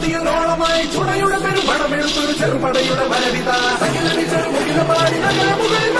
നീതിയോളമായി ചുണയുടെ പെരുമണമെടുത്തൊരു ചെറുപടയുടെ വരവിത. സകലടി ചെറുമുകില പാടി നഗരമുകളിൽ